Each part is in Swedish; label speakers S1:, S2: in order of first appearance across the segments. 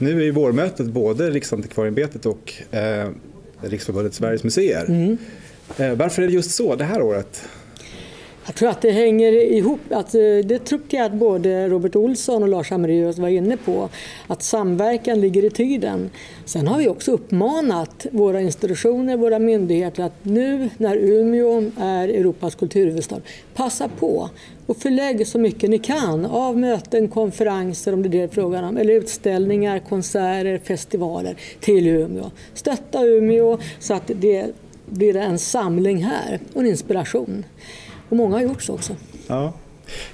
S1: Nu är ju vårmötet både Riksantikvarieämbetet och eh, Riksförbundet Sveriges museer. Mm. Eh, varför är det just så det här året?
S2: Jag tror att det hänger ihop. Att eh, det tycker jag att både Robert Olsson och Lars Hamréus var inne på. Att samverkan ligger i tiden. Sen har vi också uppmanat våra institutioner, våra myndigheter att nu när Umeå är Europas kulturhuvudstad, passa på och förlägg så mycket ni kan av möten, konferenser om det är det frågan om, eller utställningar, konserter, festivaler till Umeå. Stötta Umeå så att det blir en samling här och en inspiration. Och många har gjort så också.
S1: Ja.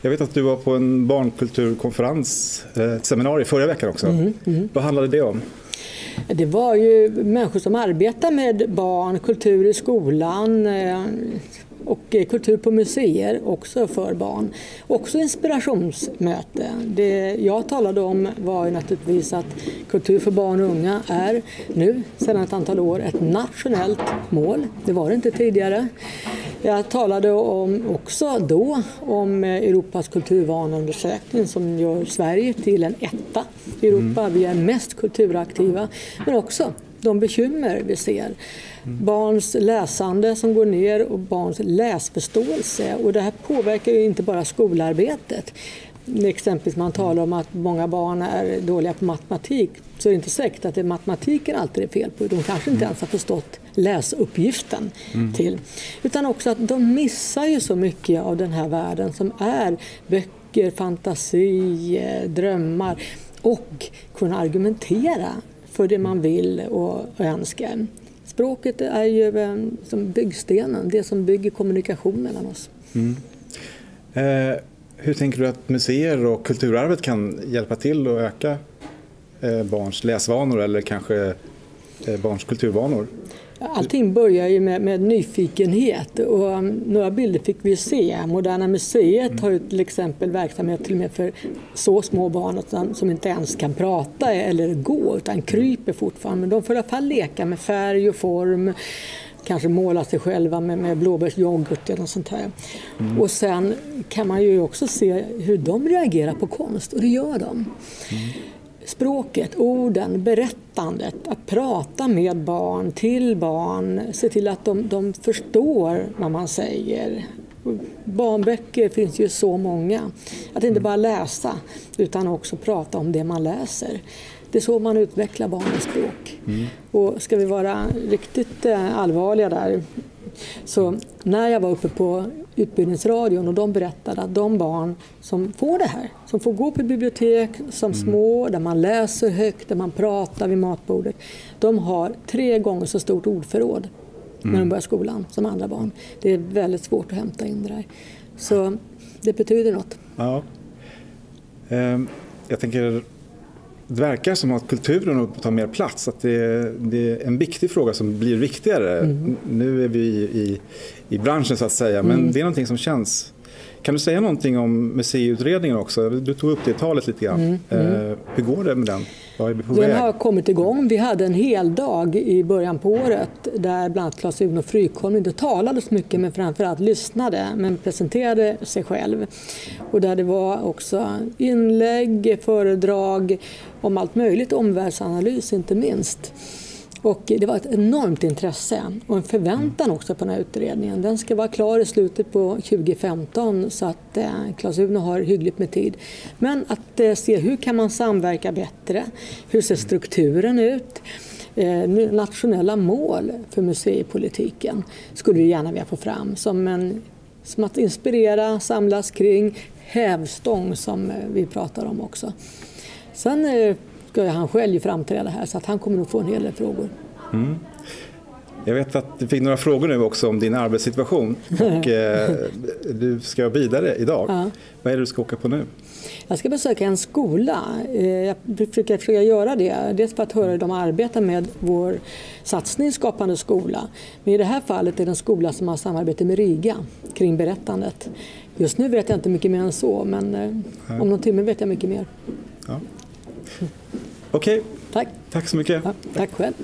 S1: Jag vet att du var på en barnkulturkonferens, eh, ett seminarium förra veckan också. Mm, mm. Vad handlade det om?
S2: Det var ju människor som arbetar med barn, kultur i skolan, eh, och kultur på museer också för barn. Också inspirationsmöte. Det jag talade om var ju naturligtvis att kultur för barn och unga är nu sedan ett antal år ett nationellt mål. Det var det inte tidigare. Jag talade om också då om Europas kulturvaneundersökning som gör Sverige till en etta i Europa. Mm. Vi är mest kulturaktiva. Men också de bekymmer vi ser. Barns läsande som går ner och barns läsförståelse. Och det här påverkar ju inte bara skolarbetet. Exempelvis man talar om att många barn är dåliga på matematik så är det inte säkert att det är matematiken alltid är fel på. De kanske inte ens har förstått läsuppgiften mm. till. Utan också att de missar ju så mycket av den här världen som är böcker, fantasi, drömmar och kunna argumentera för det man vill och önskar. Språket är ju eh, som byggstenen, det som bygger kommunikation mellan oss. Mm.
S1: Eh, hur tänker du att museer och kulturarvet kan hjälpa till att öka eh, barns läsvanor eller kanske eh, barns kulturvanor?
S2: Allting börjar ju med, med, nyfikenhet och um, några bilder fick vi se. Moderna museet mm. har ju till exempel verksamhet till och med för så små barn som, som inte ens kan prata eller gå utan kryper fortfarande. Men de får i alla fall leka med färg och form kanske måla sig själva med, med blåbärsyoghurt eller något sånt här. Mm. Och sen kan man ju också se hur de reagerar på konst och det gör de. Mm språket, orden, berättandet, att prata med barn, till barn, se till att de, de förstår vad man säger. Barnböcker finns ju så många. Att inte bara läsa utan också prata om det man läser. Det är så man utvecklar barnens språk. Mm. Och ska vi vara riktigt eh, allvarliga där så när jag var uppe på Utbildningsradion och de berättade att de barn som får det här, som får gå på bibliotek som mm. små, där man läser högt, där man pratar vid matbordet, de har tre gånger så stort ordförråd när de mm. börjar skolan som andra barn. Det är väldigt svårt att hämta in det där. Så det betyder något.
S1: Ja. Ehm, jag tänker det verkar som att kulturen tar mer plats. Att det, det, är en viktig fråga som blir viktigare. Mm. Nu är vi i, i branschen så att säga, men mm. det är någonting som känns kan du säga någonting om museiutredningen också? Du tog upp det i talet lite grann. Mm, mm. Eh, hur går det med den?
S2: Den har kommit igång. Vi hade en hel dag i början på året där bland annat Claes-Uno Frykholm inte talade så mycket men framförallt lyssnade men presenterade sig själv. Och där det var också inlägg, föredrag om allt möjligt, omvärldsanalys inte minst. Och det var ett enormt intresse och en förväntan också på den här utredningen. Den ska vara klar i slutet på 2015 så att eh, Claes-Uno har hyggligt med tid. Men att eh, se hur kan man samverka bättre? Hur ser strukturen ut? Eh, nationella mål för museipolitiken skulle vi gärna vilja få fram som, en, som att inspirera, samlas kring, hävstång som eh, vi pratar om också. Sen eh, ska han själv framträda här så att han kommer nog få en hel del frågor. Mm.
S1: Jag vet att du fick några frågor nu också om din arbetssituation och eh, du ska vidare idag. Ja. Vad är det du ska åka på nu?
S2: Jag ska besöka en skola. Eh, jag försöker försöka göra det. Dels för att höra hur de arbetar med vår satsning Skapande skola. Men i det här fallet är det en skola som har samarbete med Riga kring berättandet. Just nu vet jag inte mycket mer än så men eh, om någon timme vet jag mycket mer.
S1: Ja. Okej, okay.
S2: tack.
S1: tack så mycket.
S2: Ja, tack själv.